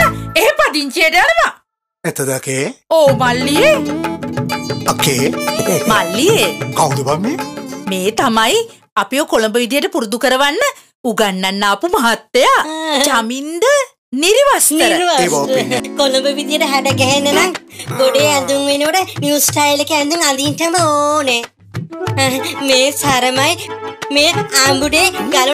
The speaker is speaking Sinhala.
අරගෙන ඒ පදිංචියට යනවා. එතදකේ ඕ මල්ලියේ. අකේ මල්ලියේ. කවුද බම් මේ මේ තමයි අපිෝ කොළඹ විදියට පුරුදු කරවන්න උගන්නන්න ආපු මහත්තයා. චමින්ද නිරිවස්තර. ඒවා පෙන්නේ. කොළඹ විදියට හැඩ ගැහෙන්න නම් ගොඩේ ඇඳුම් වෙනකොට නිව් ස්ටයිල් එක ඇඳුම් අඳින්නම ඕනේ. මේ සරමයි මේ ආඹුඩේ ගල